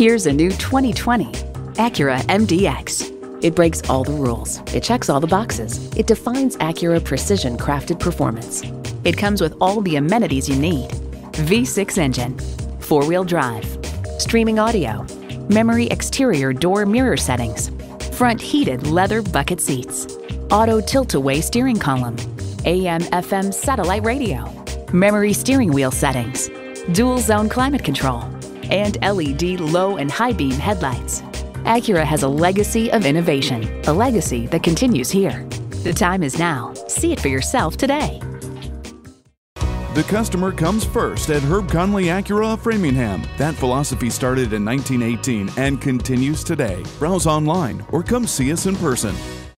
Here's a new 2020 Acura MDX. It breaks all the rules. It checks all the boxes. It defines Acura precision crafted performance. It comes with all the amenities you need. V6 engine, four-wheel drive, streaming audio, memory exterior door mirror settings, front heated leather bucket seats, auto tilt-away steering column, AM FM satellite radio, memory steering wheel settings, dual zone climate control, and LED low and high beam headlights. Acura has a legacy of innovation, a legacy that continues here. The time is now. See it for yourself today. The customer comes first at Herb Connolly Acura of Framingham. That philosophy started in 1918 and continues today. Browse online or come see us in person.